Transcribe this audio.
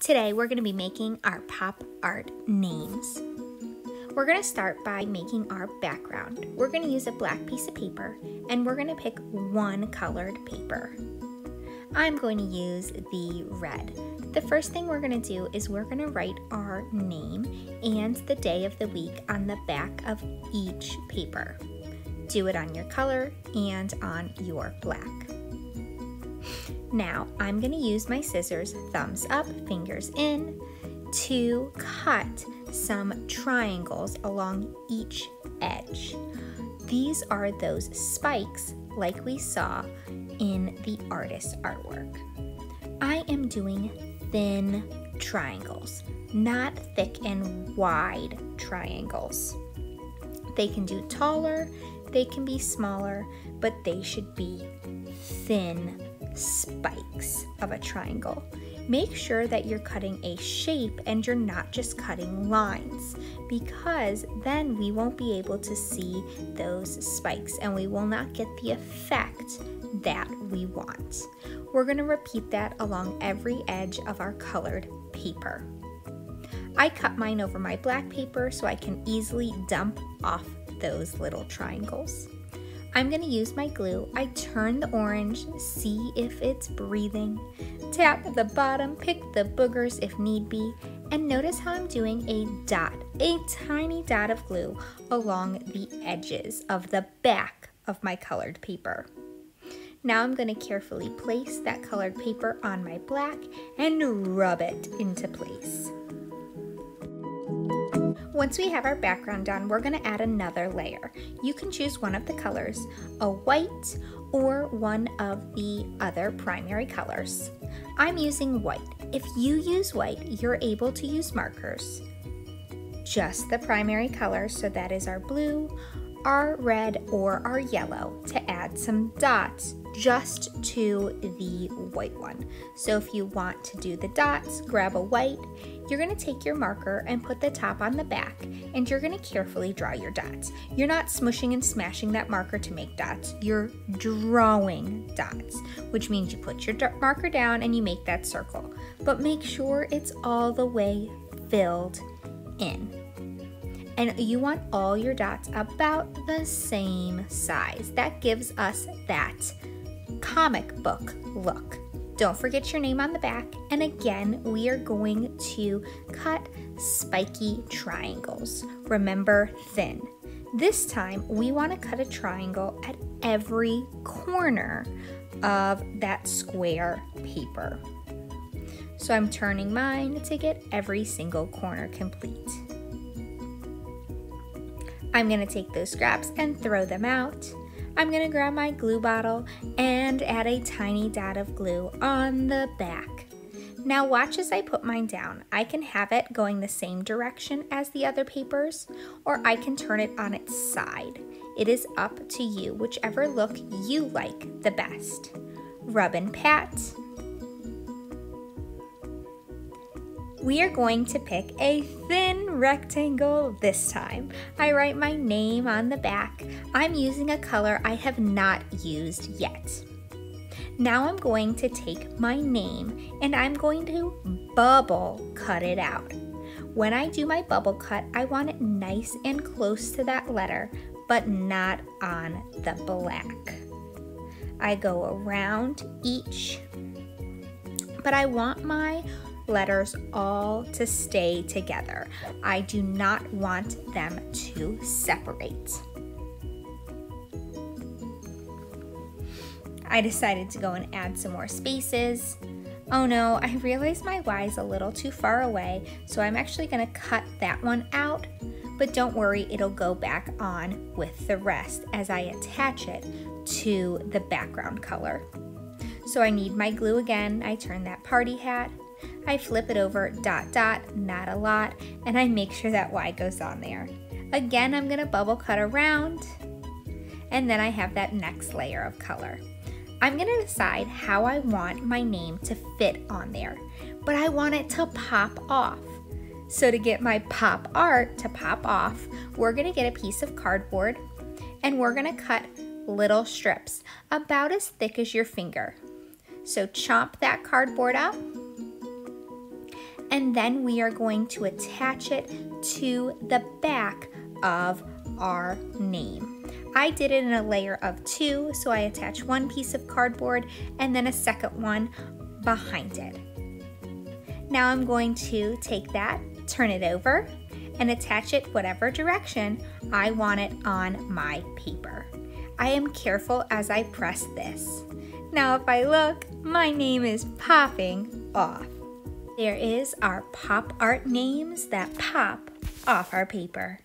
Today we're going to be making our pop art names. We're going to start by making our background. We're going to use a black piece of paper and we're going to pick one colored paper. I'm going to use the red. The first thing we're going to do is we're going to write our name and the day of the week on the back of each paper. Do it on your color and on your black. Now I'm going to use my scissors, thumbs up, fingers in, to cut some triangles along each edge. These are those spikes like we saw in the artist artwork. I am doing thin triangles, not thick and wide triangles. They can do taller, they can be smaller, but they should be thin spikes of a triangle. Make sure that you're cutting a shape and you're not just cutting lines because then we won't be able to see those spikes and we will not get the effect that we want. We're going to repeat that along every edge of our colored paper. I cut mine over my black paper so I can easily dump off those little triangles. I'm going to use my glue. I turn the orange, see if it's breathing, tap the bottom, pick the boogers if need be, and notice how I'm doing a dot, a tiny dot of glue along the edges of the back of my colored paper. Now I'm going to carefully place that colored paper on my black and rub it into place. Once we have our background done, we're gonna add another layer. You can choose one of the colors, a white or one of the other primary colors. I'm using white. If you use white, you're able to use markers. Just the primary color, so that is our blue, our red, or are yellow to add some dots just to the white one. So if you want to do the dots, grab a white. You're gonna take your marker and put the top on the back and you're gonna carefully draw your dots. You're not smushing and smashing that marker to make dots. You're drawing dots, which means you put your marker down and you make that circle. But make sure it's all the way filled in and you want all your dots about the same size. That gives us that comic book look. Don't forget your name on the back. And again, we are going to cut spiky triangles. Remember, thin. This time, we want to cut a triangle at every corner of that square paper. So I'm turning mine to get every single corner complete. I'm gonna take those scraps and throw them out. I'm gonna grab my glue bottle and add a tiny dot of glue on the back. Now watch as I put mine down. I can have it going the same direction as the other papers, or I can turn it on its side. It is up to you, whichever look you like the best. Rub and pat, We are going to pick a thin rectangle this time. I write my name on the back. I'm using a color I have not used yet. Now I'm going to take my name and I'm going to bubble cut it out. When I do my bubble cut, I want it nice and close to that letter, but not on the black. I go around each, but I want my letters all to stay together. I do not want them to separate. I decided to go and add some more spaces. Oh no, I realized my Y is a little too far away, so I'm actually gonna cut that one out, but don't worry, it'll go back on with the rest as I attach it to the background color. So I need my glue again. I turn that party hat, I flip it over dot dot, not a lot, and I make sure that Y goes on there. Again, I'm gonna bubble cut around, and then I have that next layer of color. I'm gonna decide how I want my name to fit on there, but I want it to pop off. So to get my pop art to pop off, we're gonna get a piece of cardboard and we're gonna cut little strips about as thick as your finger. So chomp that cardboard up and then we are going to attach it to the back of our name. I did it in a layer of two, so I attach one piece of cardboard and then a second one behind it. Now I'm going to take that, turn it over, and attach it whatever direction I want it on my paper. I am careful as I press this. Now if I look, my name is popping off. There is our pop art names that pop off our paper.